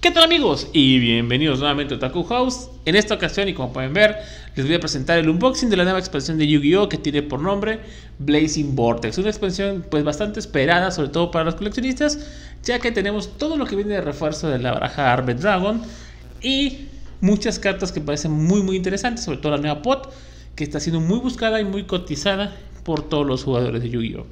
¿Qué tal amigos? Y bienvenidos nuevamente a Taku House. En esta ocasión, y como pueden ver, les voy a presentar el unboxing de la nueva expansión de Yu-Gi-Oh! que tiene por nombre Blazing Vortex. Una expansión pues bastante esperada, sobre todo para los coleccionistas, ya que tenemos todo lo que viene de refuerzo de la baraja Armed Dragon y muchas cartas que parecen muy muy interesantes, sobre todo la nueva pot, que está siendo muy buscada y muy cotizada por todos los jugadores de Yu-Gi-Oh!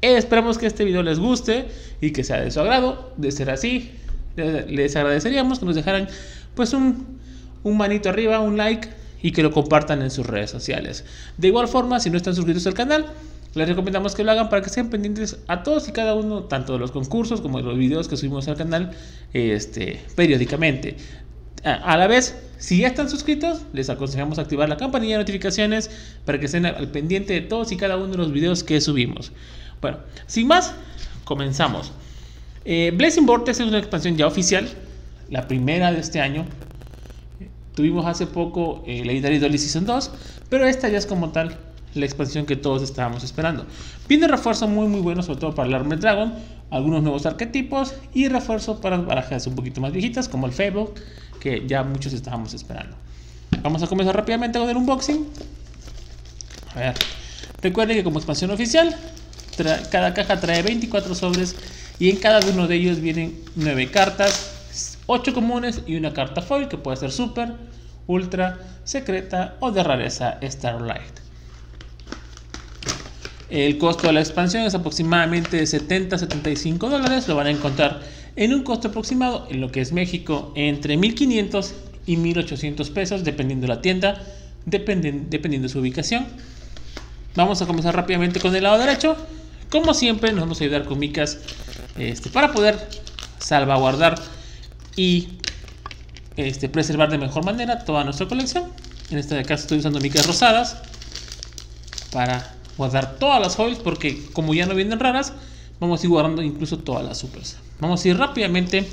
Esperamos que este video les guste y que sea de su agrado. De ser así, les agradeceríamos que nos dejaran pues un, un manito arriba, un like y que lo compartan en sus redes sociales. De igual forma, si no están suscritos al canal, les recomendamos que lo hagan para que estén pendientes a todos y cada uno, tanto de los concursos como de los videos que subimos al canal este, periódicamente. A, la vez, si ya están suscritos, les aconsejamos activar la campanilla de notificaciones para que estén al pendiente de todos y cada uno de los videos que subimos. Bueno, sin más, comenzamos. Eh, Blazing Vortex es una expansión ya oficial, la primera de este año. Tuvimos hace poco eh, Legendary Dolly Season 2, pero esta ya es como tal la expansión que todos estábamos esperando. Viene refuerzo muy muy bueno, sobre todo para el Armored Dragon, algunos nuevos arquetipos y refuerzo para barajas un poquito más viejitas como el Fable, que ya muchos estábamos esperando. Vamos a comenzar rápidamente con el unboxing. A ver, recuerden que como expansión oficial, cada caja trae 24 sobres y en cada uno de ellos vienen 9 cartas, 8 comunes y una carta foil que puede ser super, ultra, secreta o de rareza Starlight. El costo de la expansión es aproximadamente de 70-75 dólares. Lo van a encontrar en un costo aproximado en lo que es México entre 1500 y 1800 pesos, dependiendo de la tienda, dependiendo de su ubicación. Vamos a comenzar rápidamente con el lado derecho. Como siempre, nos vamos a ayudar con micas este, para poder salvaguardar y este, preservar de mejor manera toda nuestra colección. En este caso estoy usando micas rosadas para guardar todas las foils porque como ya no vienen raras, vamos a ir guardando incluso todas las supers. Vamos a ir rápidamente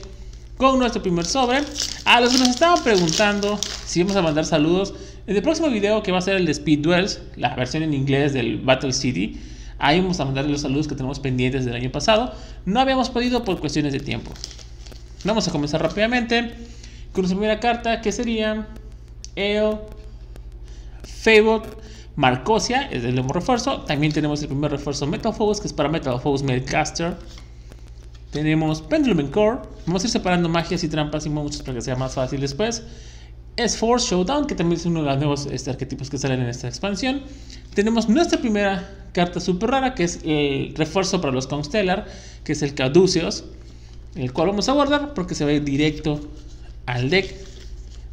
con nuestro primer sobre. A los que nos estaban preguntando si vamos a mandar saludos, en el próximo video que va a ser el de Speed Duels, la versión en inglés del Battle City, Ahí vamos a mandarle los saludos que tenemos pendientes del año pasado. No habíamos podido por cuestiones de tiempo. Vamos a comenzar rápidamente con nuestra primera carta que sería el Fable Marcosia, es el nuevo refuerzo. También tenemos el primer refuerzo Metal Focus, que es para Metal Focus Medcaster. Tenemos Pendulum Core. Vamos a ir separando magias y trampas y monstruos para que sea más fácil después. Es Force Showdown, que también es uno de los nuevos este, arquetipos que salen en esta expansión. Tenemos nuestra primera carta súper rara, que es el refuerzo para los Constellar, que es el Caduceus, el cual vamos a guardar porque se va a ir directo al deck.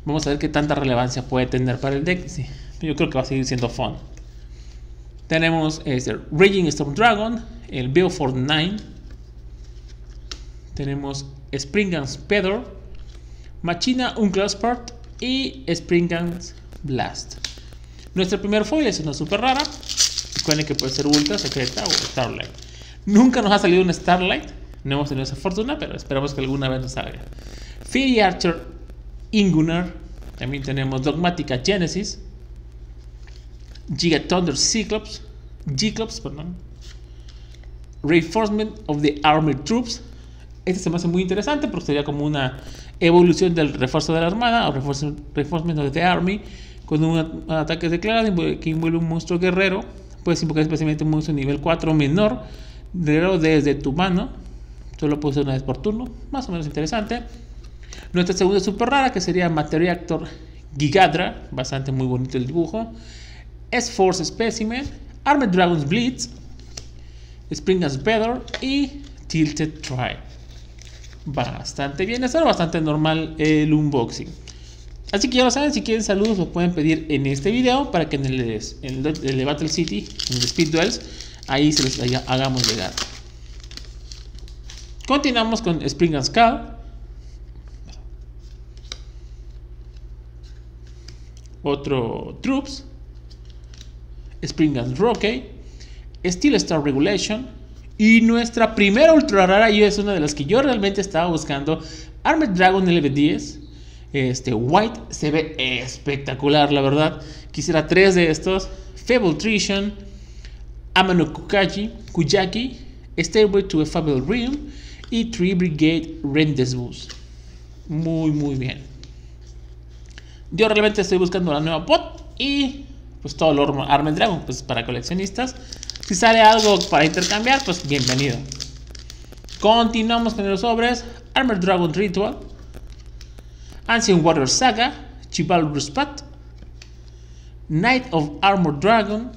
Vamos a ver qué tanta relevancia puede tener para el deck. Sí, yo creo que va a seguir siendo fun. Tenemos este, Raging Storm Dragon, el Beaufort 9. Tenemos Springans Pedor, Machina Unclaspart y Springans Blast. Nuestra primera foil es una super rara. Recuerden que puede ser ultra, secreta o Starlight. Nunca nos ha salido un Starlight. No hemos tenido esa fortuna, pero esperamos que alguna vez nos salga. Fairy Archer Ingunar. También tenemos Dogmática Genesis. Giga Thunder Cyclops. Cyclops, perdón. Reinforcement of the Armored Troops. Este se me hace muy interesante porque sería como una evolución del refuerzo de la armada o reinforcement of the army con un ataque declarado que envuelve un monstruo guerrero. Puedes invocar especialmente un monstruo nivel 4 menor desde tu mano. Solo puede ser una vez por turno. Más o menos interesante. Nuestra segunda super rara que sería Materiactor Gigadra. Bastante muy bonito el dibujo. S-Force Specimen. Armed Dragons Blitz. Springas Better y Tilted Try bastante bien. Es bastante normal el unboxing. Así que ya lo saben, si quieren saludos lo pueden pedir en este video para que en el, el, Battle City, en el Speed Duels, ahí se los hagamos llegar. Continuamos con Spring and Skull. Otro Troops. Spring and Rocky. Steel Star Regulation. Y nuestra primera ultra rara, y es una de las que yo realmente estaba buscando, Armored Dragon LV10. Este White se ve espectacular, la verdad. Quisiera tres de estos: Fable Trition, Amano Kukaji, Kujaki, Stairway to a Fable Realm y Tree Brigade Rendezvous. Muy, muy bien. Yo realmente estoy buscando la nueva pot y pues todo lo Armed Dragon, pues para coleccionistas. Si sale algo para intercambiar, pues bienvenido. Continuamos con los sobres. Armored Dragon Ritual. Ancient Warrior Saga. Chibal Ruspat. Knight of Armored Dragon.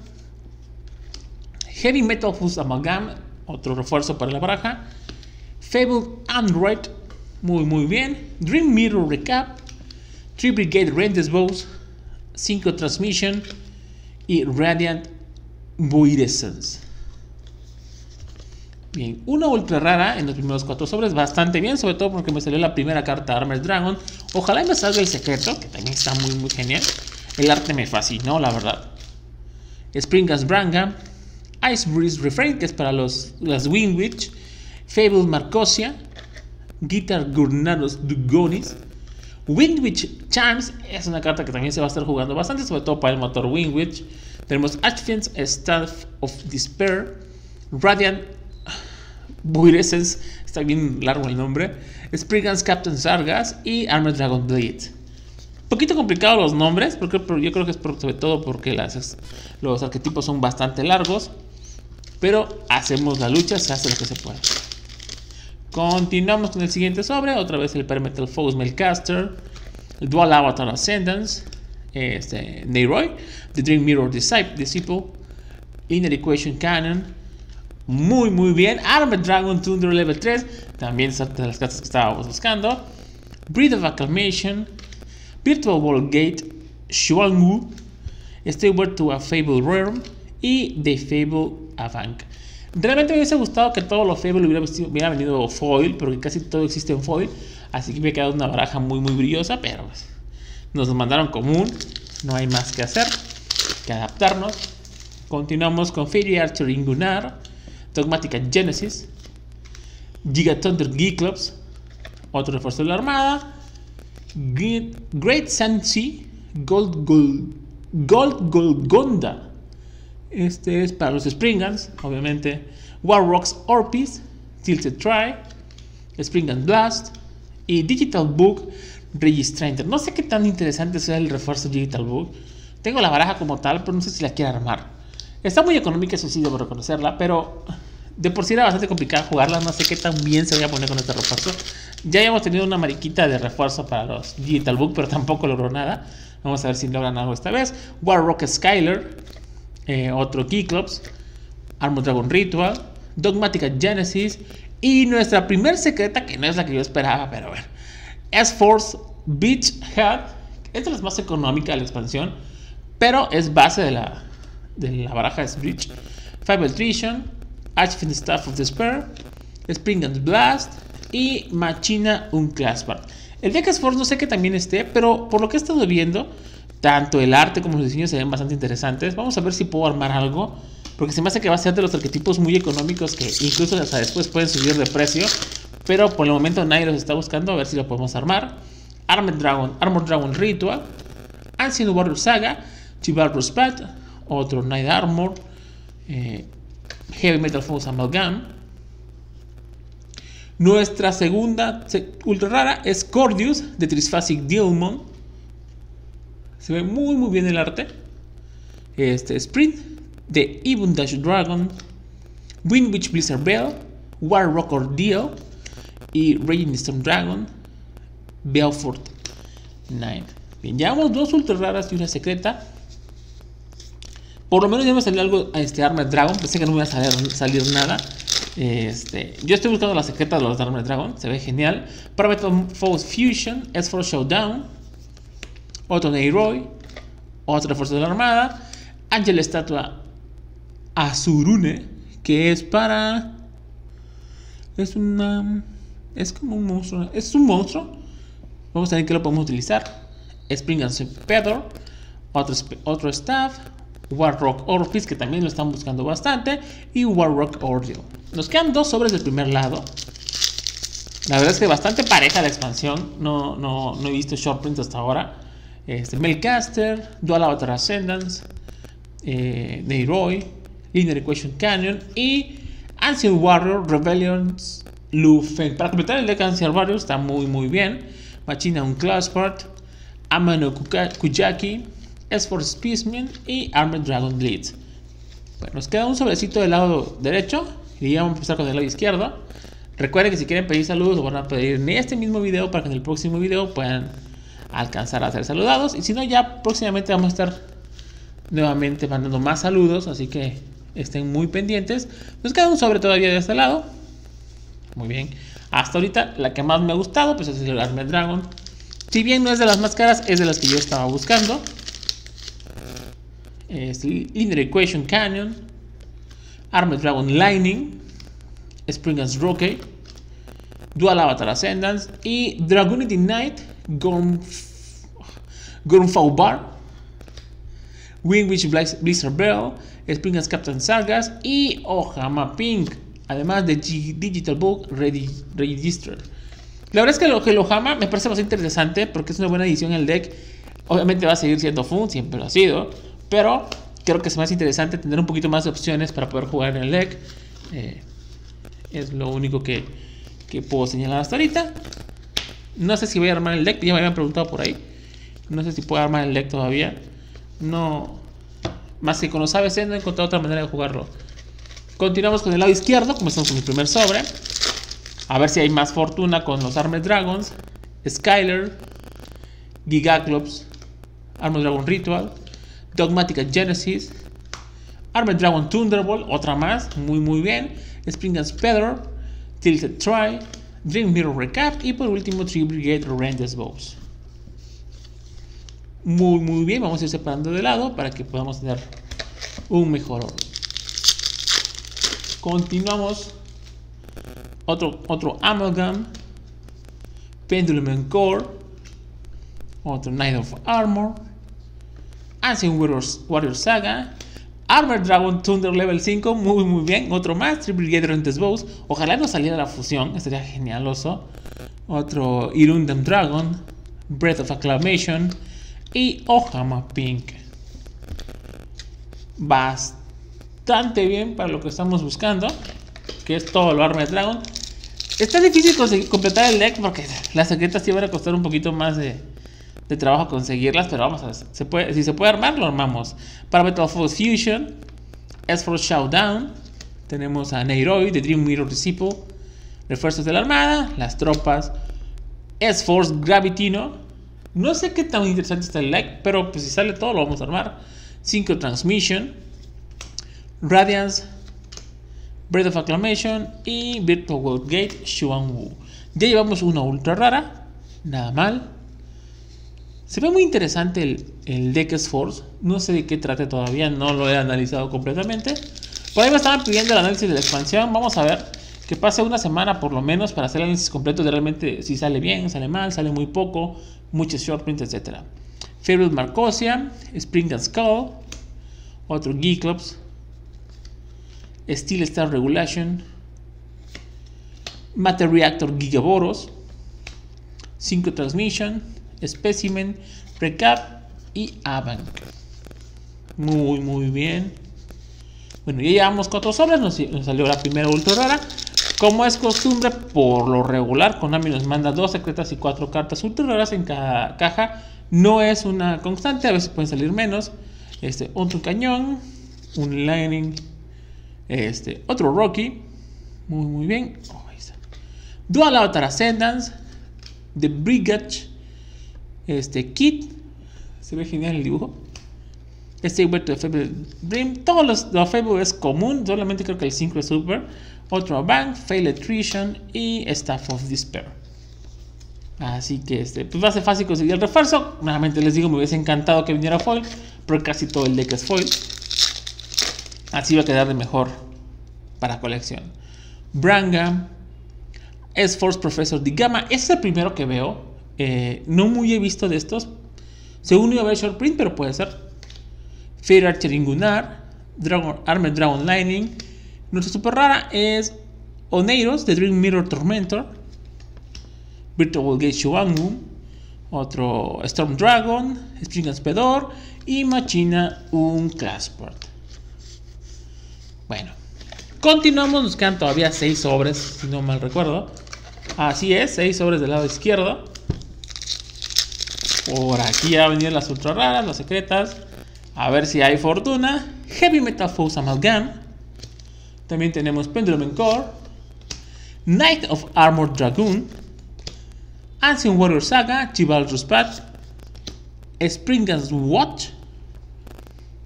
Heavy Metal Fuse Amalgam. Otro refuerzo para la baraja. Fabled Android. Muy, muy bien. Dream Mirror Recap. Tree Brigade Rendes Bows. 5 Transmission. Y Radiant Voidessence. Bien, una ultra rara en los primeros cuatro sobres, bastante bien, sobre todo porque me salió la primera carta Armored Dragon. Ojalá me salga el secreto, que también está muy muy genial. El arte me fascinó, la verdad. Springas Branga, Ice Breeze Refrain, que es para los, las Witch Fable Marcosia, Guitar Gurnados Dugonis, Windwitch Charms, es una carta que también se va a estar jugando bastante, sobre todo para el motor Windwitch. Tenemos Archfiend's Staff of Despair, Radiant Buirescence, está bien largo el nombre, Spriggan's Captain Sargas y Armored Dragon Blade. Poquito complicado los nombres, porque, yo creo que es sobre todo porque las, los arquetipos son bastante largos, pero hacemos la lucha, se hace lo que se puede. Continuamos con el siguiente sobre, otra vez el Perimetal Foes Melcaster, el Dual Avatar Ascendance, este, Neyroy, The Dream Mirror Disciple, Inner Equation Cannon, muy muy bien. Armored Dragon Thunder Level 3, también son de las cartas que estábamos buscando. Breed of Acclamation, Virtual Wall Gate, Shuangwu, Stay Word to a Fable Realm y The Fable Avank. Realmente me hubiese gustado que todo lo Fable hubiera, hubiera venido foil, porque casi todo existe en foil. Así que me ha quedado una baraja muy muy brillosa, pero pues, nos mandaron común. No hay más que hacer que adaptarnos. Continuamos con Fairy Archer Ingunar. Dogmática Genesis, Giga Thunder Clubs, otro refuerzo de la Armada, Great Sensi, Gold, Gold, Gold Golgonda. Este es para los Springans, obviamente. War Rocks Orpis, Tilted Try, Springans Blast y Digital Book Registrator. No sé qué tan interesante sea el refuerzo Digital Book. Tengo la baraja como tal, pero no sé si la quiero armar. Está muy económica, eso sí debo reconocerla, pero de por sí era bastante complicada jugarla. No sé qué tan bien se voy a poner con este refuerzo. Ya habíamos tenido una mariquita de refuerzo para los Digital Book, pero tampoco logró nada. Vamos a ver si logran algo esta vez. War Rocket Skyler, eh, otro Keyclubs, Armored Dragon Ritual, Dogmatica Genesis y nuestra primer secreta, que no es la que yo esperaba, pero bueno, S-Force Beach Head. Esta es la más económica de la expansión, pero es base de la, de la baraja de Bridge. Five Attrition, Archfiend Staff of Despair, Spring and Blast y Machina un El Deck Force no sé que también esté, pero por lo que he estado viendo, tanto el arte como los diseños se ven bastante interesantes. Vamos a ver si puedo armar algo, porque se me hace que va a ser de los arquetipos muy económicos que incluso hasta después pueden subir de precio, pero por el momento nadie los está buscando, a ver si lo podemos armar. Armored Dragon, Armored Dragon Ritual, Ancient Warrior Saga, Chivalrous Spat, otro Night Armor, eh, Heavy Metal Force Amalgam. Nuestra segunda ultra rara es Cordius de Trisphasic Dilmon. Se ve muy muy bien el arte. Este Sprint de Even Dash Dragon. Windwitch Blizzard Bell. War Rock Ordeal. Y Raging Storm Dragon. Belfort 9. Bien, llevamos dos ultra raras y una secreta. Por lo menos ya me salió algo a este Armored Dragon. Pensé que no me iba a salir, nada. Este, yo estoy buscando la secreta de los Armored Dragon. Se ve genial. Parameter Force Fusion. S4 Showdown. Otro Neyroy. Otra fuerza de la armada. Ángel Estatua Azurune. Que es para. Es una. Es como un monstruo. Es un monstruo. Vamos a ver que lo podemos utilizar. Spring and Pedro. Otro, otro staff. Warrock Orphis, que también lo están buscando bastante, y Warrock Ordeal. Nos quedan dos sobres del primer lado. La verdad es que bastante pareja la expansión. No, no, no he visto short prints hasta ahora. Este, Melcaster, Dual Avatar Ascendance, eh, Linear Equation Canyon y Ancient Warrior Rebellions Lufen. Para completar el Ancient Warrior está muy muy bien. Machina un Classport, Amano Kujaki, S-Force Spearman y Armored Dragon Blitz. Bueno, nos queda un sobrecito del lado derecho y ya vamos a empezar con el lado izquierdo. Recuerden que si quieren pedir saludos lo van a pedir en este mismo video para que en el próximo video puedan alcanzar a ser saludados. Y si no, ya próximamente vamos a estar nuevamente mandando más saludos, así que estén muy pendientes. Nos queda un sobre todavía de este lado. Muy bien. Hasta ahorita la que más me ha gustado pues es el Armored Dragon. Si bien no es de las más caras, es de las que yo estaba buscando. Linear Equation Canyon, Armored Dragon Lightning, Spring as Rocket, Dual Avatar Ascendance y Dragonity Knight Gormfau Bar, Wingwitch Blizzard Bell, Spring as Captain Sargas y Ohama Pink, además de Digital Book Register. La verdad es que lo que lo Ohama me parece bastante interesante porque es una buena edición en el deck. Obviamente va a seguir siendo Fun, siempre lo ha sido. Pero creo que es más interesante tener un poquito más de opciones para poder jugar en el deck. Eh, es lo único que, que, puedo señalar hasta ahorita. No sé si voy a armar el deck, ya me habían preguntado por ahí. No sé si puedo armar el deck todavía. No. Más que con los ABC no he encontrado otra manera de jugarlo. Continuamos con el lado izquierdo, comenzamos con mi primer sobre. A ver si hay más fortuna con los Armored Dragons, Skyler, Gigaclops, Armored Dragon Ritual, Dogmatica Genesis, Armored Dragon Thunderbolt, otra más, muy muy bien, Spring and Feather, Tilted Try, Dream Mirror Recap y por último Tree Brigade Horrendous Bows. Muy muy bien, vamos a ir separando de lado para que podamos tener un mejor orden. Continuamos. Otro, otro Amalgam. Pendulum Encore. Otro Knight of Armor. Ancient Warrior, Saga. Armored Dragon Thunder Level 5, muy muy bien. Otro más, Triple Brigade Bows. Ojalá no saliera la fusión, estaría genialoso. Otro Irundum Dragon, Breath of Acclamation y Ohama Pink. Bastante bien para lo que estamos buscando, que es todo lo Armored Dragon. Está difícil completar el deck porque las secretas sí van a costar un poquito más de, de trabajo conseguirlas, pero vamos a ver, si se puede armar, lo armamos. Para Metal Force Fusion, S-Force Showdown, tenemos a Nairobi de Dream Mirror Disciple, refuerzos de la Armada, las tropas, S-Force Gravitino. No sé qué tan interesante está el deck, pero pues si sale todo lo vamos a armar. Synchro Transmission, Radiance, Breath of Acclamation y Virtual World Gate Wu. Ya llevamos una ultra rara, nada mal. Se ve muy interesante el, el Deck Force. No sé de qué trate todavía, no lo he analizado completamente. Por ahí me estaban pidiendo el análisis de la expansión. Vamos a ver que pase una semana por lo menos para hacer el análisis completo de realmente si sale bien, sale mal, sale muy poco, muchos short prints, etc. Favorite Marcosia, Spring and Skull, otro Geeklops, Steel Star Regulation, Matter Reactor Gigaboros, Synchro Transmission, Specimen, Recap y Avant. Muy, muy bien. Bueno, ya llevamos cuatro sobres, nos, salió la primera ultra rara. Como es costumbre, por lo regular, Konami nos manda dos secretas y cuatro cartas ultra raras en cada caja. No es una constante, a veces pueden salir menos. Este, otro cañón, un Lightning, este, otro Rocky. Muy, muy bien. Oh, Dual Avatar Ascendance, The Brigade, este kit. Se ve genial el dibujo. Este Huerto de Fable Dream. Todos los de Fable es común. Solamente creo que el 5 es super. Otro Bank, Fail Attrition y Staff of Despair. Así que este, pues va a ser fácil conseguir el refuerzo. Nuevamente les digo, me hubiese encantado que viniera foil. Pero casi todo el deck es foil. Así va a quedar de mejor para colección. Branga. S-Force Professor de Gamma. Es el primero que veo. Eh, no muy he visto de estos. Según iba a ver Short Print, pero puede ser. Fair Archer Ingunar, Dragon, Armored Dragon Lightning. Nuestra super rara es Oneiros de Dream Mirror Tormentor. Virtual Gate Shuangu. Otro Storm Dragon. Spring Spedor. Y Machina un Classport. Bueno. Continuamos. Nos quedan todavía 6 sobres, si no mal recuerdo. Así es, 6 sobres del lado izquierdo. Por aquí ya venían las ultra raras, las secretas. A ver si hay fortuna. Heavy Metal Foes Amalgam. También tenemos Pendulum Encore. Knight of Armored Dragoon. Ancient Warrior Saga. Chivalrous Path. Springans Watch.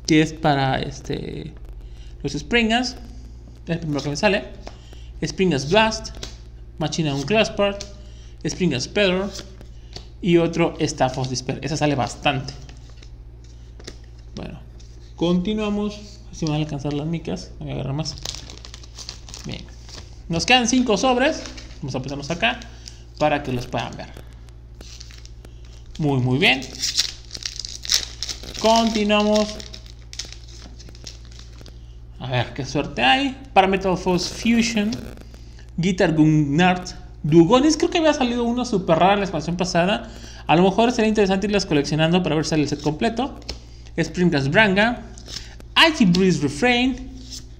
Que es para este, los Springans. Es el primero que me sale. Springans Blast. Machina un Part. Springans Pedro. Y otro Staff of Despair. Esa sale bastante. Bueno, continuamos. Si me van a alcanzar las micas. Voy a agarrar más. Bien. Nos quedan 5 sobres. Vamos a ponerlos acá. Para que los puedan ver. Muy, muy bien. Continuamos. Ver qué suerte hay. Para Metal Force Fusion. Guitar Gunnart. Dugonis. Creo que había salido uno super raro en la expansión pasada. A lo mejor sería interesante irlas coleccionando para ver si sale el set completo. Springgrass Branga. Icy Breeze Refrain.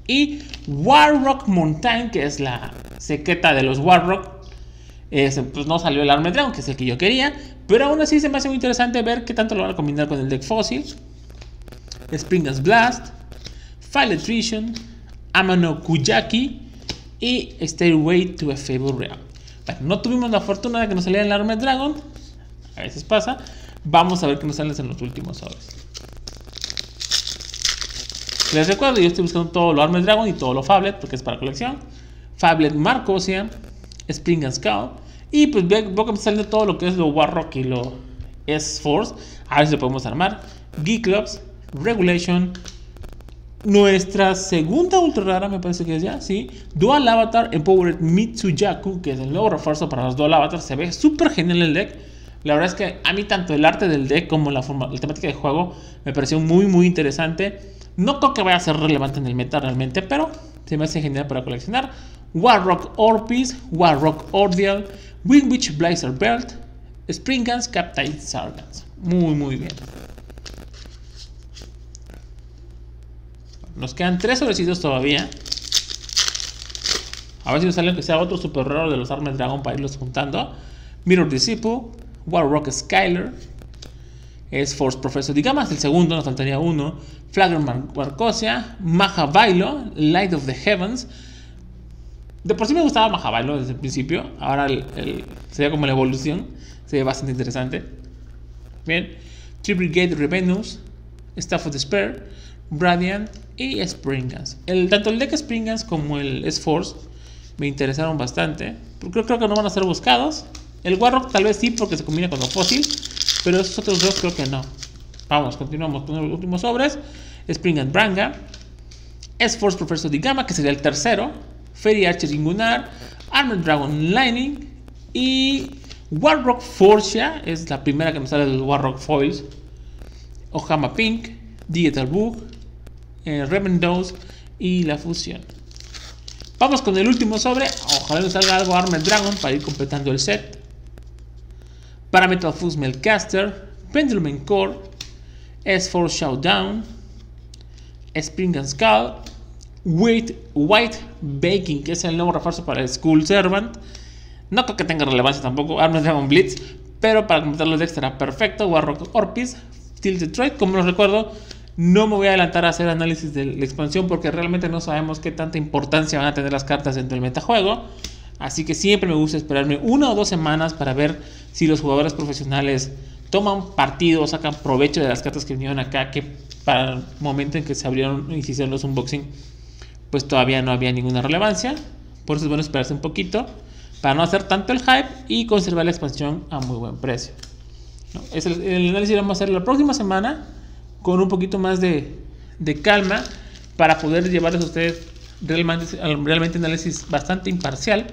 Y Warrock Mountain, que es la sequeta de los Warrock. pues no salió el Armed Dragon, que es el que yo quería. Pero aún así se me hace muy interesante ver qué tanto lo van a combinar con el deck fósil. Springas Blast, File Attrition, Amano Kujaki y Stairway to a Fable Realm. Bueno, no tuvimos la fortuna de que nos saliera el Armed Dragon. A veces pasa. Vamos a ver qué nos sale en los últimos sobres. Les recuerdo, yo estoy buscando todo lo Armed Dragon y todo lo Fablet, porque es para colección. Fablet Marcosia, Spring and Skull. Y pues veo que me saliendo todo lo que es lo Warrock y lo S-Force. A ver si lo podemos armar. Geek Clubs, Regulation. Nuestra segunda ultra rara, me parece que es ya, sí. Dual Avatar Empowered Mitsuyaku, que es el nuevo refuerzo para los Dual Avatar. Se ve súper genial el deck. La verdad es que a mí tanto el arte del deck como la, forma, la temática de juego me pareció muy muy interesante. No creo que vaya a ser relevante en el meta realmente, pero se me hace genial para coleccionar. Warrock Orpis, Warrock Ordial, Windwitch Blazer Belt, Springans Captain Sargans. Muy muy bien. Nos quedan tres sobrecitos todavía. A ver si nos sale que sea otro super raro de los Armed Dragon para irlos juntando. Mirror Disciple, Warrock Skyler, es Force Professor Digamas, el segundo, nos faltaría uno. Flagger Marcosia, Maha Bailo, Light of the Heavens. De por sí me gustaba Maha Bailo desde el principio. Ahora el, sería como la evolución. Sería bastante interesante. Bien. Triple Gate Revenues, Staff of Despair, Radiant y Springans. El, tanto el deck Springans como el S-Force me interesaron bastante. Creo, creo que no van a ser buscados. El Warrock tal vez sí porque se combina con lo fósil. Pero esos otros dos creo que no. Vamos, continuamos con los últimos sobres. Spring and Branga. S-Force Professor de Gamma, que sería el tercero. Fairy Archer Ingunar. Armored Dragon Lightning. Y Warrock Forcia. Es la primera que me sale de los Warrock Foils. Ohama Pink. Digital Book. Eh. Y la fusión. Vamos con el último sobre. Ojalá nos salga algo Armored Dragon para ir completando el set. Parametal Fuse Melcaster, Pendulum Core, S4 Showdown, Spring and Skull, White, White Baking, que es el nuevo refuerzo para el School Servant. No creo que tenga relevancia tampoco, Armed Dragon Blitz, pero para completarlo de extra perfecto, Warrock Orpis, Steel Detroit, como los recuerdo, no me voy a adelantar a hacer análisis de la expansión porque realmente no sabemos qué tanta importancia van a tener las cartas dentro del metajuego. Así que siempre me gusta esperarme una o dos semanas para ver si los jugadores profesionales toman partido, sacan provecho de las cartas que vinieron acá, que para el momento en que se abrieron y se hicieron los unboxing, pues todavía no había ninguna relevancia. Por eso es bueno esperarse un poquito para no hacer tanto el hype y conservar la expansión a muy buen precio. El, análisis lo vamos a hacer la próxima semana con un poquito más de, de calma para poder llevarles a ustedes realmente, realmente análisis bastante imparcial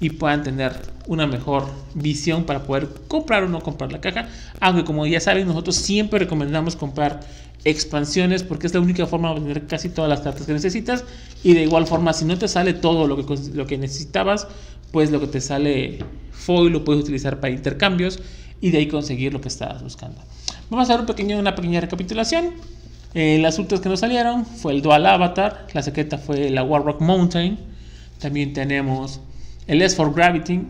y puedan tener una mejor visión para poder comprar o no comprar la caja. Aunque como ya saben, nosotros siempre recomendamos comprar expansiones porque es la única forma de tener casi todas las cartas que necesitas. Y de igual forma, si no te sale todo lo que, lo que necesitabas, pues lo que te sale foil lo puedes utilizar para intercambios y de ahí conseguir lo que estabas buscando. Vamos a hacer un pequeño, una pequeña recapitulación. Eh, las ultras que nos salieron fue el Dual Avatar, la secreta fue la Warrock Mountain. También tenemos el S for Gravity,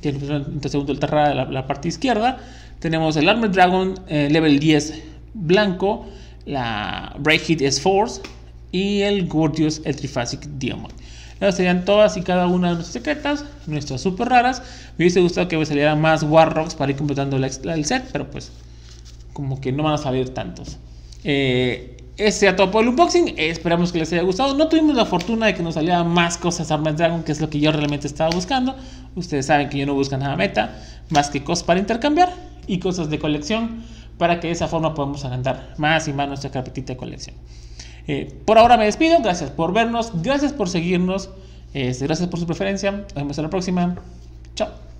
que es el segundo Terra de la, parte izquierda. Tenemos el Armored Dragon eh, level 10 blanco, la Break S Force y el Gorgeous el Triphasic Diamond. Serían todas y cada una de nuestras secretas, nuestras super raras. Me hubiese gustado que salieran más Warrocks para ir completando el set, pero pues como que no van a salir tantos. Eh, ese sea todo por el unboxing. esperamos que les haya gustado. No tuvimos la fortuna de que nos salieran más cosas Armored Dragon, que es lo que yo realmente estaba buscando. Ustedes saben que yo no busco nada meta, más que cosas para intercambiar y cosas de colección, para que de esa forma podamos agrandar más y más nuestra carpetita de colección. Eh, por ahora me despido. Gracias por vernos, gracias por seguirnos, este, gracias por su preferencia. Nos vemos en la próxima. Chao.